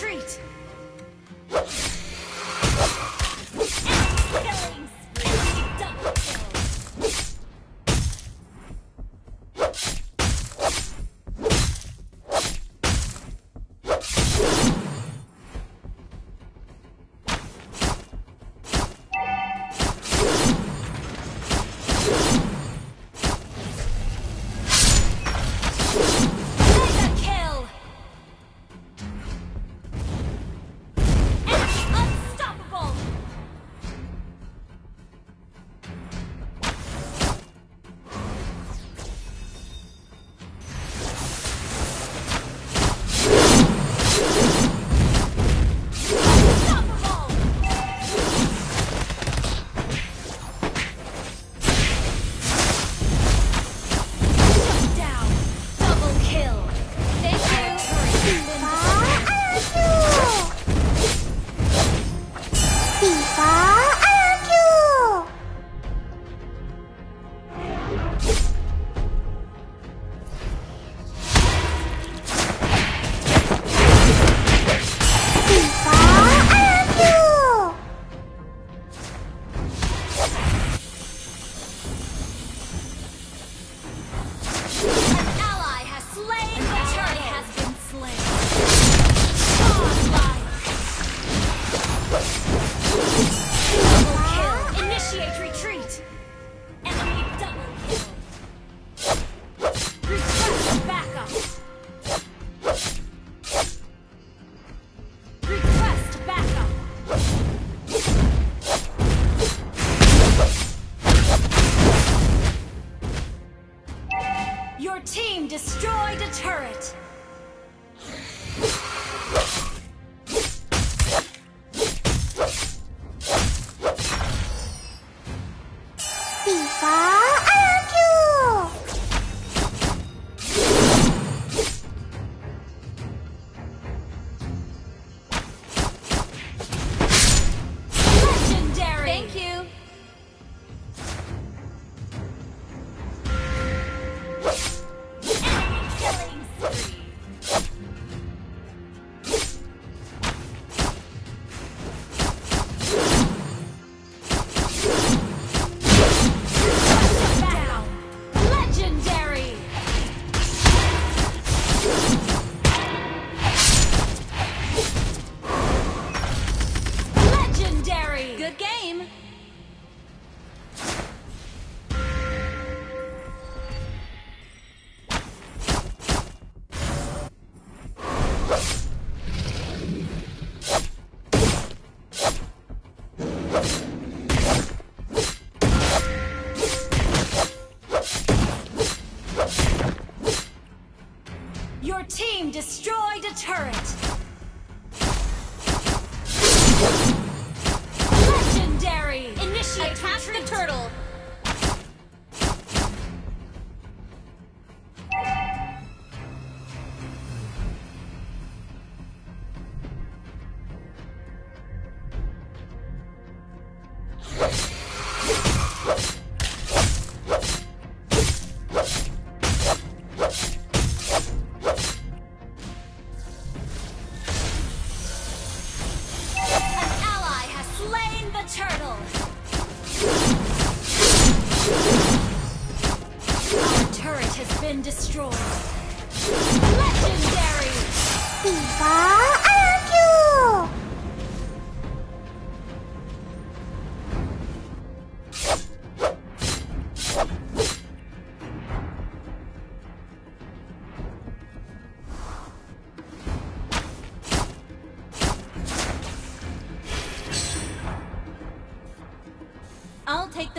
retreat. Turret. " Your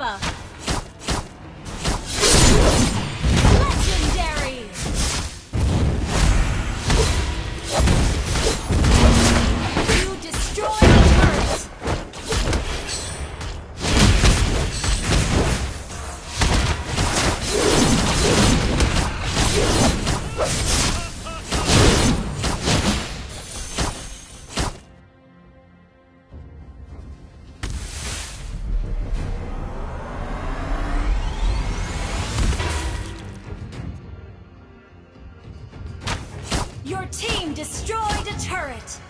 Papa. destroyed a turret!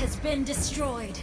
has been destroyed.